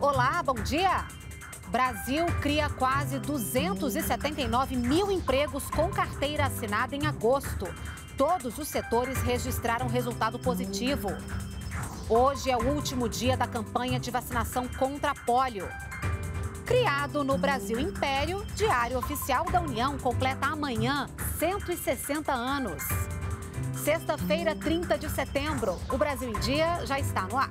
Olá, bom dia! Brasil cria quase 279 mil empregos com carteira assinada em agosto. Todos os setores registraram resultado positivo. Hoje é o último dia da campanha de vacinação contra pólio. Criado no Brasil Império, Diário Oficial da União completa amanhã 160 anos. Sexta-feira, 30 de setembro, o Brasil em Dia já está no ar.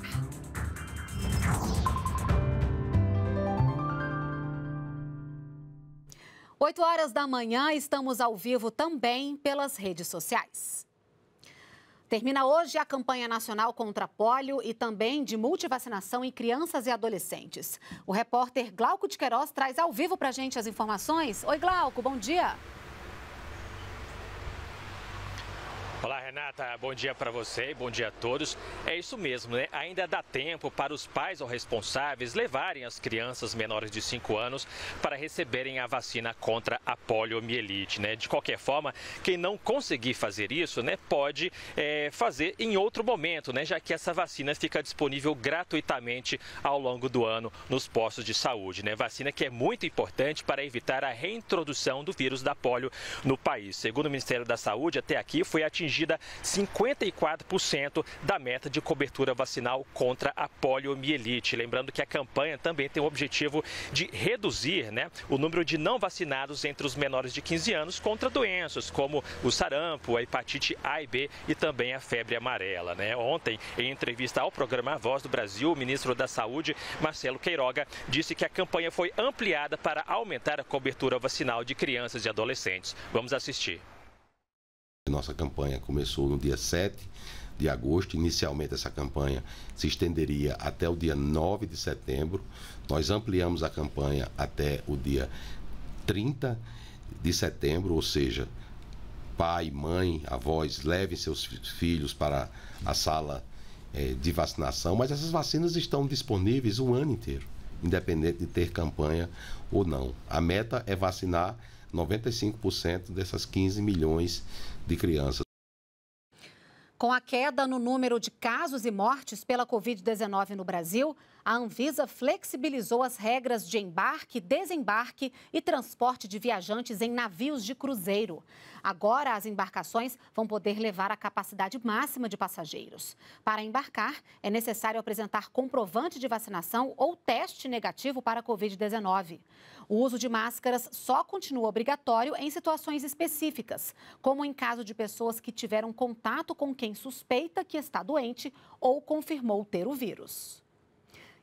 8 horas da manhã, estamos ao vivo também pelas redes sociais. Termina hoje a campanha nacional contra pólio e também de multivacinação em crianças e adolescentes. O repórter Glauco de Queiroz traz ao vivo para a gente as informações. Oi, Glauco, bom dia. Olá, Renata. Bom dia para você e bom dia a todos. É isso mesmo, né? Ainda dá tempo para os pais ou responsáveis levarem as crianças menores de 5 anos para receberem a vacina contra a poliomielite, né? De qualquer forma, quem não conseguir fazer isso, né, pode é, fazer em outro momento, né? Já que essa vacina fica disponível gratuitamente ao longo do ano nos postos de saúde, né? Vacina que é muito importante para evitar a reintrodução do vírus da polio no país. Segundo o Ministério da Saúde, até aqui foi atingido atingida 54% da meta de cobertura vacinal contra a poliomielite. Lembrando que a campanha também tem o objetivo de reduzir né, o número de não vacinados entre os menores de 15 anos contra doenças como o sarampo, a hepatite A e B e também a febre amarela. Né? Ontem, em entrevista ao programa Voz do Brasil, o ministro da Saúde, Marcelo Queiroga, disse que a campanha foi ampliada para aumentar a cobertura vacinal de crianças e adolescentes. Vamos assistir. Nossa campanha começou no dia 7 de agosto. Inicialmente, essa campanha se estenderia até o dia 9 de setembro. Nós ampliamos a campanha até o dia 30 de setembro, ou seja, pai, mãe, avós, levem seus filhos para a sala é, de vacinação, mas essas vacinas estão disponíveis o ano inteiro, independente de ter campanha ou não. A meta é vacinar 95% dessas 15 milhões de crianças. Com a queda no número de casos e mortes pela Covid-19 no Brasil, a Anvisa flexibilizou as regras de embarque, desembarque e transporte de viajantes em navios de cruzeiro. Agora, as embarcações vão poder levar a capacidade máxima de passageiros. Para embarcar, é necessário apresentar comprovante de vacinação ou teste negativo para a Covid-19. O uso de máscaras só continua obrigatório em situações específicas, como em caso de pessoas que tiveram contato com quem suspeita que está doente ou confirmou ter o vírus.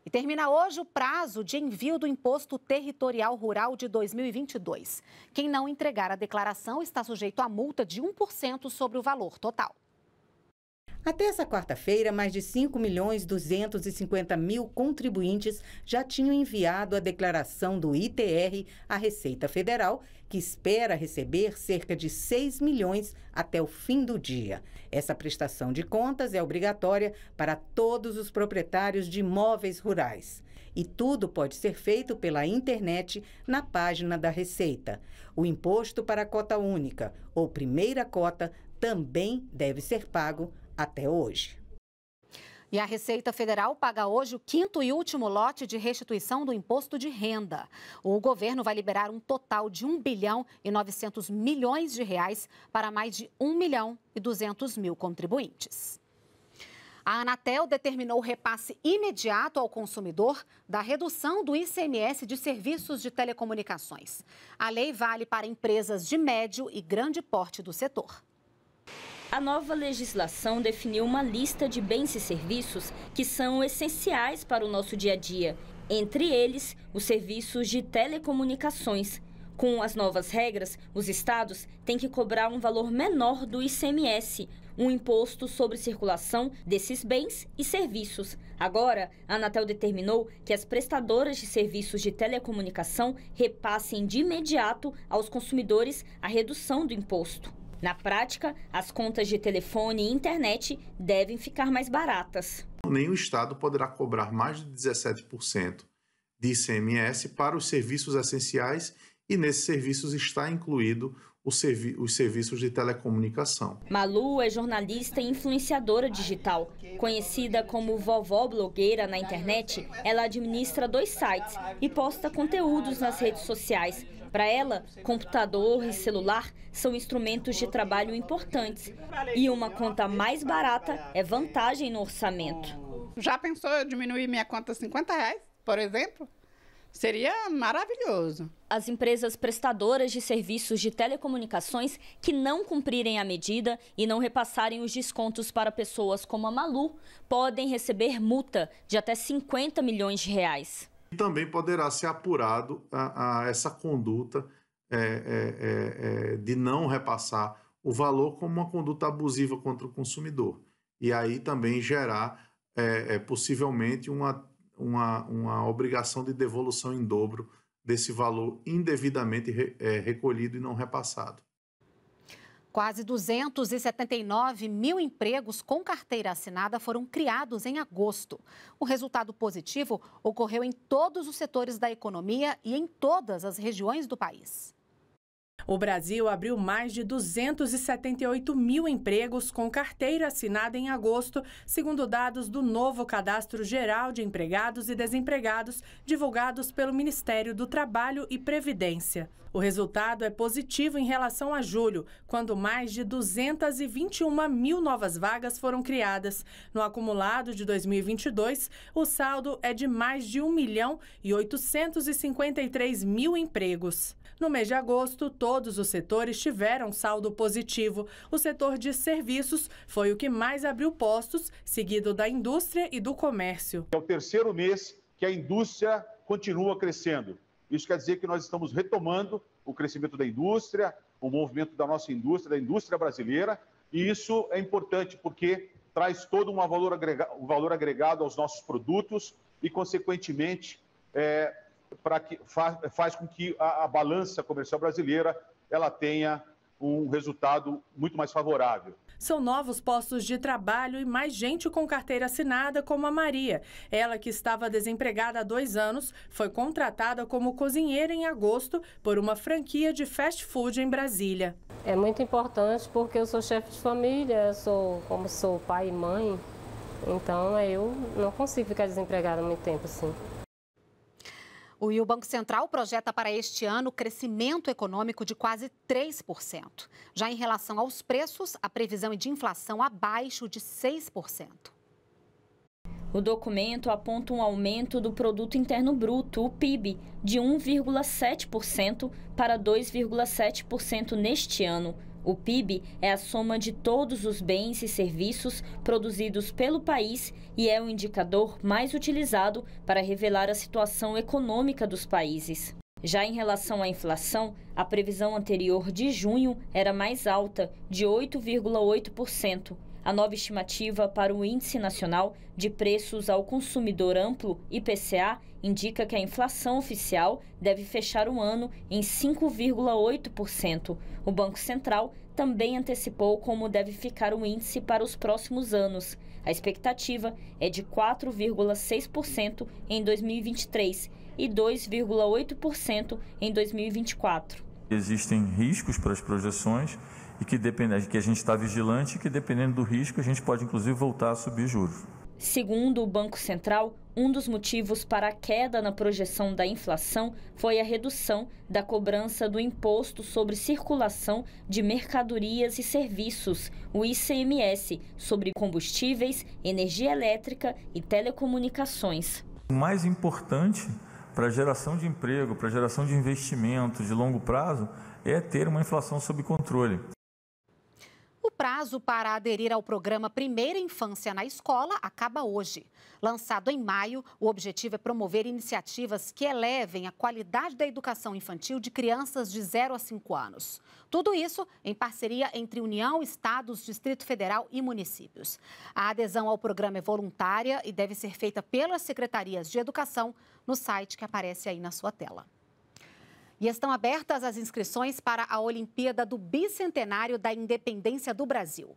E termina hoje o prazo de envio do Imposto Territorial Rural de 2022. Quem não entregar a declaração está sujeito a multa de 1% sobre o valor total. Até essa quarta-feira, mais de 5 milhões 250 mil contribuintes já tinham enviado a declaração do ITR à Receita Federal, que espera receber cerca de 6 milhões até o fim do dia. Essa prestação de contas é obrigatória para todos os proprietários de imóveis rurais. E tudo pode ser feito pela internet na página da Receita. O imposto para a cota única ou primeira cota também deve ser pago até hoje. E a Receita Federal paga hoje o quinto e último lote de restituição do imposto de renda. O governo vai liberar um total de 1 bilhão e 900 milhões de reais para mais de 1 milhão e 200 mil contribuintes. A Anatel determinou o repasse imediato ao consumidor da redução do ICMS de serviços de telecomunicações. A lei vale para empresas de médio e grande porte do setor. A nova legislação definiu uma lista de bens e serviços que são essenciais para o nosso dia a dia, entre eles os serviços de telecomunicações. Com as novas regras, os estados têm que cobrar um valor menor do ICMS, um imposto sobre circulação desses bens e serviços. Agora, a Anatel determinou que as prestadoras de serviços de telecomunicação repassem de imediato aos consumidores a redução do imposto. Na prática, as contas de telefone e internet devem ficar mais baratas. Nenhum Estado poderá cobrar mais de 17% de ICMS para os serviços essenciais e nesses serviços está incluído servi os serviços de telecomunicação. Malu é jornalista e influenciadora digital. Conhecida como vovó blogueira na internet, ela administra dois sites e posta conteúdos nas redes sociais. Para ela, computador e celular são instrumentos de trabalho importantes. E uma conta mais barata é vantagem no orçamento. Já pensou eu diminuir minha conta a 50 reais, por exemplo? Seria maravilhoso. As empresas prestadoras de serviços de telecomunicações que não cumprirem a medida e não repassarem os descontos para pessoas como a Malu podem receber multa de até 50 milhões de reais. Também poderá ser apurado a, a essa conduta é, é, é, é, de não repassar o valor como uma conduta abusiva contra o consumidor. E aí também gerar é, é, possivelmente uma uma, uma obrigação de devolução em dobro desse valor indevidamente re, é, recolhido e não repassado. Quase 279 mil empregos com carteira assinada foram criados em agosto. O resultado positivo ocorreu em todos os setores da economia e em todas as regiões do país. O Brasil abriu mais de 278 mil empregos com carteira assinada em agosto, segundo dados do novo Cadastro Geral de Empregados e Desempregados, divulgados pelo Ministério do Trabalho e Previdência. O resultado é positivo em relação a julho, quando mais de 221 mil novas vagas foram criadas. No acumulado de 2022, o saldo é de mais de 1 milhão e 853 mil empregos. No mês de agosto, todos os setores tiveram saldo positivo. O setor de serviços foi o que mais abriu postos, seguido da indústria e do comércio. É o terceiro mês que a indústria continua crescendo. Isso quer dizer que nós estamos retomando o crescimento da indústria, o movimento da nossa indústria, da indústria brasileira, e isso é importante porque traz todo um valor, agregado, um valor agregado aos nossos produtos e, consequentemente, é, que faz, faz com que a, a balança comercial brasileira ela tenha um resultado muito mais favorável. São novos postos de trabalho e mais gente com carteira assinada, como a Maria. Ela, que estava desempregada há dois anos, foi contratada como cozinheira em agosto por uma franquia de fast food em Brasília. É muito importante porque eu sou chefe de família, sou como sou pai e mãe, então eu não consigo ficar desempregada muito tempo assim. O Banco Central projeta para este ano crescimento econômico de quase 3%. Já em relação aos preços, a previsão é de inflação abaixo de 6%. O documento aponta um aumento do produto interno bruto, o PIB, de 1,7% para 2,7% neste ano. O PIB é a soma de todos os bens e serviços produzidos pelo país e é o indicador mais utilizado para revelar a situação econômica dos países. Já em relação à inflação, a previsão anterior de junho era mais alta, de 8,8%. A nova estimativa para o Índice Nacional de Preços ao Consumidor Amplo, IPCA, indica que a inflação oficial deve fechar o ano em 5,8%. O Banco Central também antecipou como deve ficar o índice para os próximos anos. A expectativa é de 4,6% em 2023 e 2,8% em 2024. Existem riscos para as projeções e que, depende, que a gente está vigilante e que, dependendo do risco, a gente pode inclusive voltar a subir juros. Segundo o Banco Central, um dos motivos para a queda na projeção da inflação foi a redução da cobrança do Imposto sobre Circulação de Mercadorias e Serviços, o ICMS, sobre combustíveis, energia elétrica e telecomunicações. O mais importante para a geração de emprego, para a geração de investimento de longo prazo, é ter uma inflação sob controle. Prazo para aderir ao programa Primeira Infância na Escola acaba hoje. Lançado em maio, o objetivo é promover iniciativas que elevem a qualidade da educação infantil de crianças de 0 a 5 anos. Tudo isso em parceria entre União, Estados, Distrito Federal e municípios. A adesão ao programa é voluntária e deve ser feita pelas secretarias de educação no site que aparece aí na sua tela. E estão abertas as inscrições para a Olimpíada do Bicentenário da Independência do Brasil.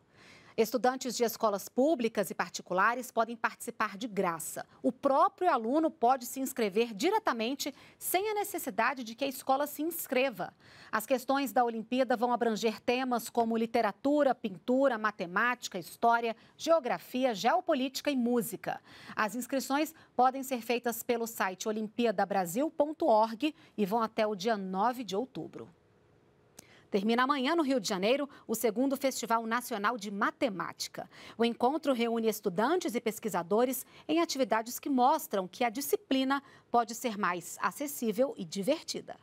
Estudantes de escolas públicas e particulares podem participar de graça. O próprio aluno pode se inscrever diretamente, sem a necessidade de que a escola se inscreva. As questões da Olimpíada vão abranger temas como literatura, pintura, matemática, história, geografia, geopolítica e música. As inscrições podem ser feitas pelo site olimpiadabrasil.org e vão até o dia 9 de outubro. Termina amanhã no Rio de Janeiro o segundo Festival Nacional de Matemática. O encontro reúne estudantes e pesquisadores em atividades que mostram que a disciplina pode ser mais acessível e divertida.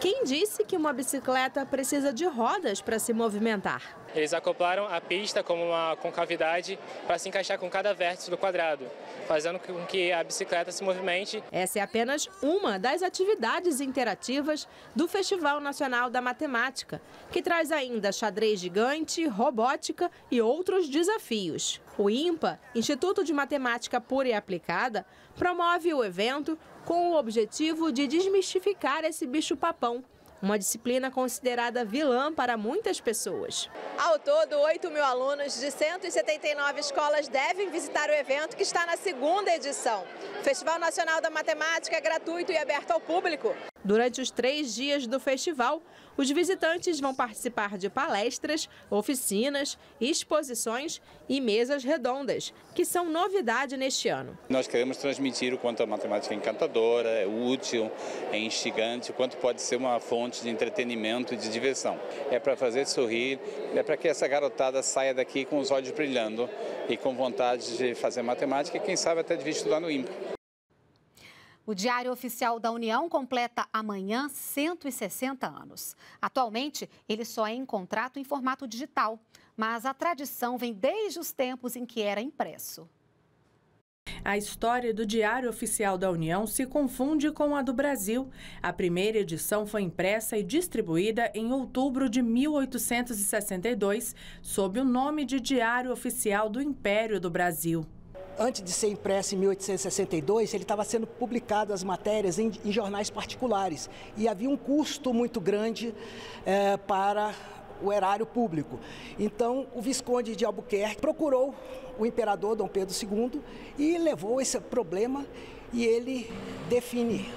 Quem disse que uma bicicleta precisa de rodas para se movimentar? Eles acoplaram a pista como uma concavidade para se encaixar com cada vértice do quadrado, fazendo com que a bicicleta se movimente. Essa é apenas uma das atividades interativas do Festival Nacional da Matemática, que traz ainda xadrez gigante, robótica e outros desafios. O IMPA, Instituto de Matemática Pura e Aplicada, promove o evento com o objetivo de desmistificar esse bicho-papão, uma disciplina considerada vilã para muitas pessoas. Ao todo, 8 mil alunos de 179 escolas devem visitar o evento, que está na segunda edição. O Festival Nacional da Matemática é gratuito e aberto ao público. Durante os três dias do festival, os visitantes vão participar de palestras, oficinas, exposições e mesas redondas, que são novidade neste ano. Nós queremos transmitir o quanto a matemática é encantadora, é útil, é instigante, o quanto pode ser uma fonte de entretenimento e de diversão. É para fazer sorrir, é para que essa garotada saia daqui com os olhos brilhando e com vontade de fazer matemática e quem sabe até de estudar no IMPA. O Diário Oficial da União completa amanhã 160 anos. Atualmente, ele só é em contrato em formato digital, mas a tradição vem desde os tempos em que era impresso. A história do Diário Oficial da União se confunde com a do Brasil. A primeira edição foi impressa e distribuída em outubro de 1862, sob o nome de Diário Oficial do Império do Brasil antes de ser impresso em 1862, ele estava sendo publicado as matérias em, em, jornais particulares e havia um custo muito grande é, para o erário público. Então, o Visconde de Albuquerque procurou o imperador Dom Pedro II e levou esse problema e ele define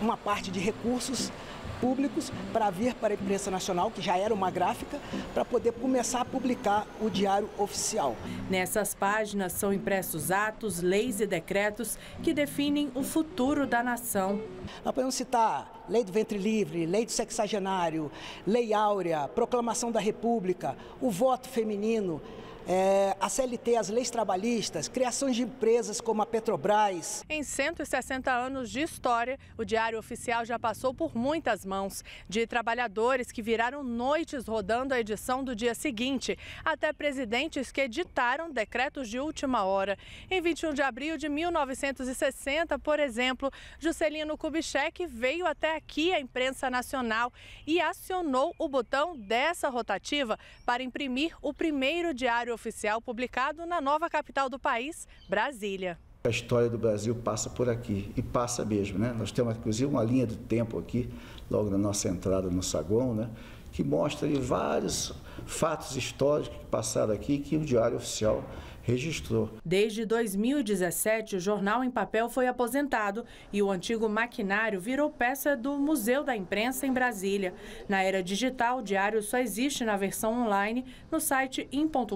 uma parte de recursos públicos para vir para a imprensa nacional, que já era uma gráfica, para poder começar a publicar o diário oficial. Nessas páginas são impressos atos, leis e decretos que definem o futuro da nação. Nós podemos citar Lei do Ventre Livre, Lei do Sexagenário, Lei Áurea, Proclamação da República, o voto feminino, é, a CLT, as leis trabalhistas, criações de empresas como a Petrobras. Em 160 anos de história, o Diário Oficial já passou por muitas mãos, de trabalhadores que viraram noites rodando a edição do dia seguinte, até presidentes que editaram decretos de última hora. Em 21 de abril de 1960, por exemplo, Juscelino Kubitschek veio até aqui à imprensa nacional e acionou o botão dessa rotativa para imprimir o primeiro diário oficial publicado na nova capital do país, Brasília. A história do Brasil passa por aqui, e passa mesmo, né? Nós temos inclusive uma linha do tempo aqui, logo na nossa entrada no saguão, né? Que mostra vários fatos históricos que passaram aqui que o Diário Oficial registrou. Desde 2017, o jornal em papel foi aposentado e o antigo maquinário virou peça do Museu da Imprensa em Brasília. Na era digital, o diário só existe na versão online no site in.gov.br.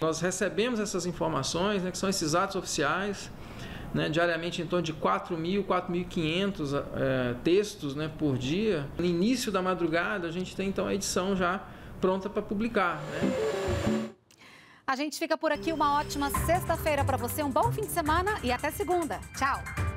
Nós recebemos essas informações, né, que são esses atos oficiais, né, diariamente em torno de 4.000, 4.500 é, textos né, por dia. No início da madrugada, a gente tem então a edição já pronta para publicar. Né? A gente fica por aqui. Uma ótima sexta-feira para você, um bom fim de semana e até segunda. Tchau!